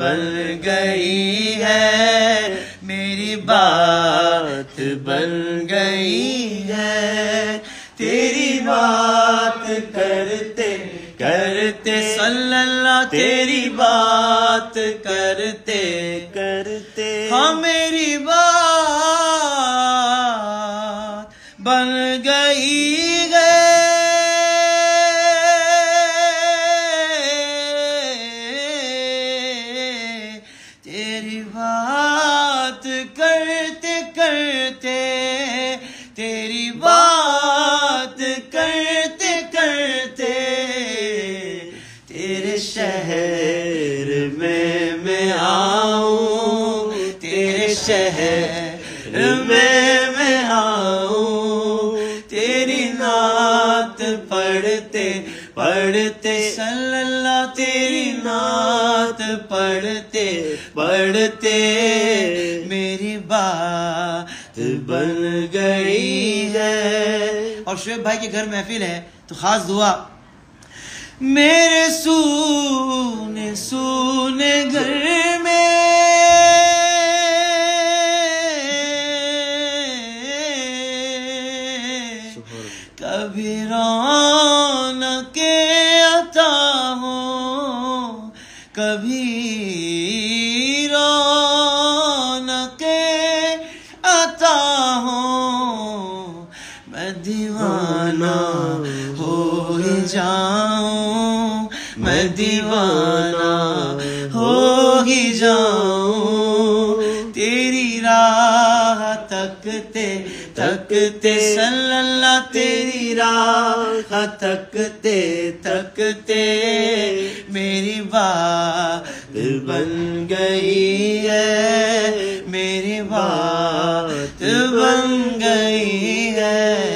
बन गई है, मेरी बात बन गई है। तेरी बात करते करते, सल्लल्लाह, तेरी बात करते करते हाँ मेरी बात बन गई है। तेरी बात करते करते, तेरी बात करते करते, तेरे शहर में मैं आऊँ, तेरे शहर में मैं आऊँ, तेरी नात पढ़ते पढ़ते, सल्लल्लाह तेरी नात पढ़ते पढ़ते मेरी बात बन गई है। और शुएब भाई के घर महफिल है तो खास दुआ। मेरे सूने सूने घर में कभी रौनक अता हो कभी रौनक अता हो। मैं दीवाना हो ही जाऊँ। मैं दीवाना हो ही जाऊँ। तेरी राह तकते तकते सल्लल्ला तेरी राह। तकते तकते मेरी बात बन गई है। मेरी बात बन गई है।